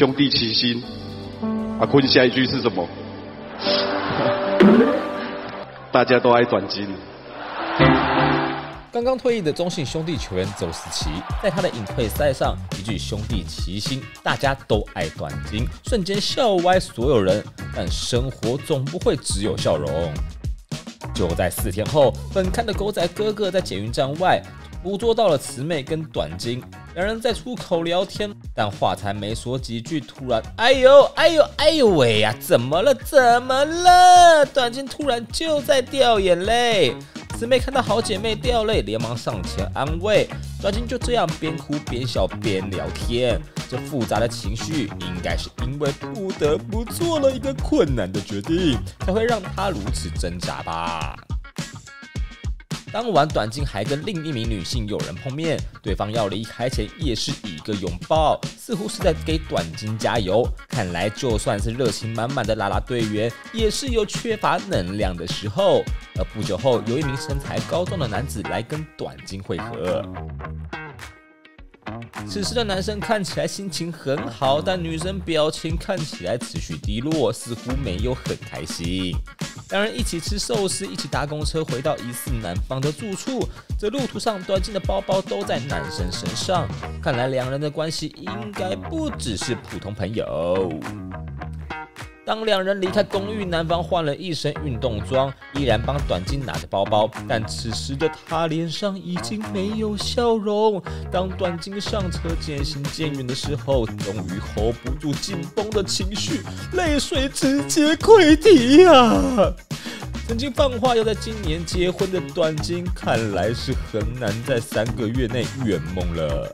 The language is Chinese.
兄弟齐心。阿坤下一句是什么？大家都爱短金。刚刚退役的中信兄弟球员周思齐，在他的隐退赛上一句“兄弟齐心，大家都爱短金”，瞬间笑歪所有人。但生活总不会只有笑容。就在四天后，本刊的狗仔哥哥在捷运站外捕捉到了慈妹跟短金两人在出口聊天，但话才没说几句，突然，哎呦，哎呦，哎呦喂呀，怎么了？怎么了？短金突然就在掉眼泪。姊妹看到好姐妹掉泪，连忙上前安慰。短金就这样边哭边笑边聊天，这复杂的情绪应该是因为不得不做了一个困难的决定，才会让她如此挣扎吧。当晚，短金还跟另一名女性友人碰面，对方要离开前也是一个拥抱，似乎是在给短金加油。看来，就算是热情满满的啦啦队员，也是有缺乏能量的时候。而不久后，有一名身材高壮的男子来跟短金会合。此时的男生看起来心情很好，但女生表情看起来持续低落，似乎没有很开心。两人一起吃寿司，一起搭公车回到疑似男方的住处。这路途上，短进的包包都在男生身上，看来两人的关系应该不只是普通朋友。当两人离开公寓，男方换了一身运动装，依然帮短金拿着包包，但此时的他脸上已经没有笑容。当短金上车渐行渐远的时候，终于 hold 不住紧绷的情绪，泪水直接溃堤啊！曾经放话要在今年结婚的短金，看来是很难在三个月内圆梦了。